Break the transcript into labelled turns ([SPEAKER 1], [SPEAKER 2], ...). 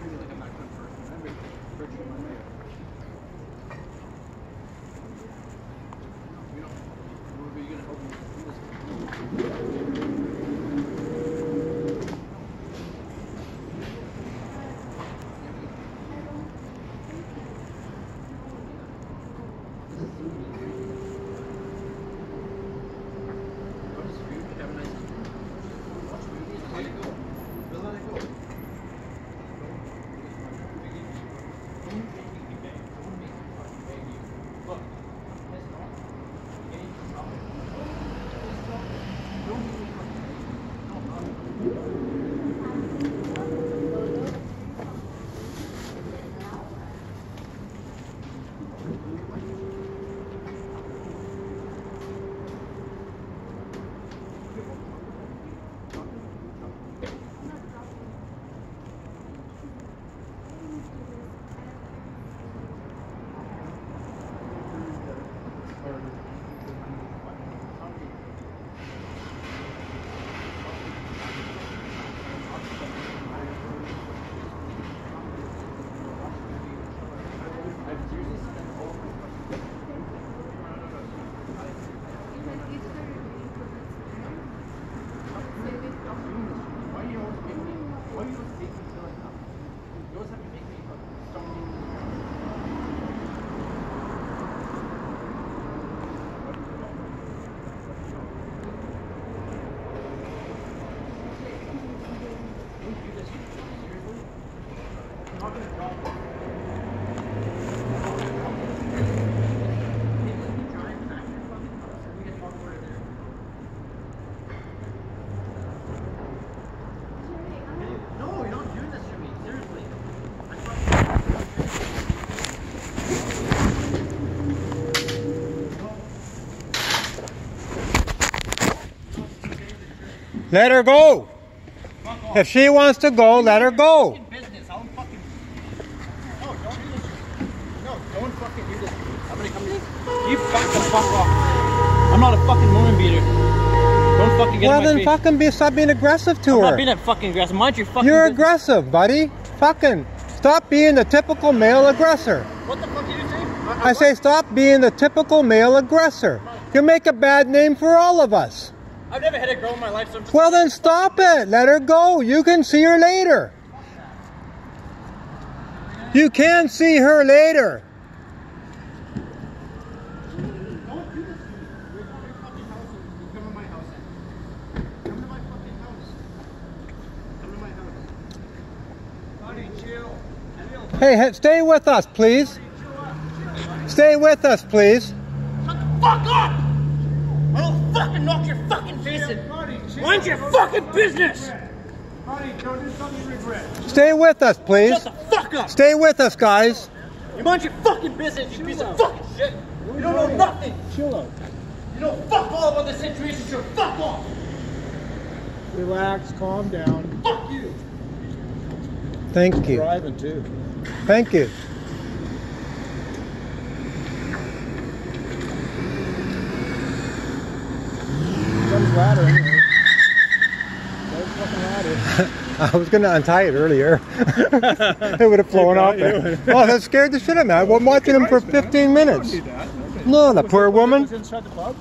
[SPEAKER 1] maybe like I'm not good for everything. For you know, where are you going to help me?
[SPEAKER 2] No,
[SPEAKER 1] you're not doing this to me. Seriously.
[SPEAKER 3] Let her go.
[SPEAKER 1] If
[SPEAKER 3] she wants to go, let her go. I
[SPEAKER 1] don't fucking. No, don't do this. No, don't fucking do this. I'm gonna come here. You fuck the fuck off. I'm not a fucking woman beater. Don't fucking get Well, in my then face.
[SPEAKER 3] fucking be stop being aggressive to I'm her. not
[SPEAKER 1] being fucking aggressive. Mind your fucking You're business.
[SPEAKER 3] aggressive, buddy. Fucking stop being the typical male aggressor.
[SPEAKER 1] What the fuck did you say? I say
[SPEAKER 3] stop being the typical male aggressor. You make a bad name for all of us.
[SPEAKER 1] I've never had a girl in my life, so I'm just. Well, then stop it.
[SPEAKER 3] Let her go. You can see her later.
[SPEAKER 1] You can
[SPEAKER 3] see her later.
[SPEAKER 1] Don't do this to me. You're at my fucking house and you come to my house. then. Come to my fucking house. Come to my house.
[SPEAKER 4] Buddy, chill. Chill.
[SPEAKER 3] Hey, stay with us, please. Stay with us, please. Shut
[SPEAKER 1] the fuck up! I'll knock your fucking face in.
[SPEAKER 4] Mind your fucking business! Buddy, don't do something you regret.
[SPEAKER 3] Stay with us, please. Shut
[SPEAKER 1] the fuck up!
[SPEAKER 3] Stay with us, guys.
[SPEAKER 1] You mind your fucking business, you piece of fucking shit!
[SPEAKER 4] You don't know
[SPEAKER 1] nothing!
[SPEAKER 4] Chill out.
[SPEAKER 1] You know fuck all about the situation, so fuck off!
[SPEAKER 4] Relax, calm down.
[SPEAKER 1] Fuck you!
[SPEAKER 3] Thank you.
[SPEAKER 4] Driving too.
[SPEAKER 3] Thank you.
[SPEAKER 4] Ladder anyway.
[SPEAKER 3] I was going to untie it earlier. it would have flown off. there. Oh, that scared the shit out of me. I've been watching him for 15 minutes.
[SPEAKER 4] No, the poor woman. Inside the pub?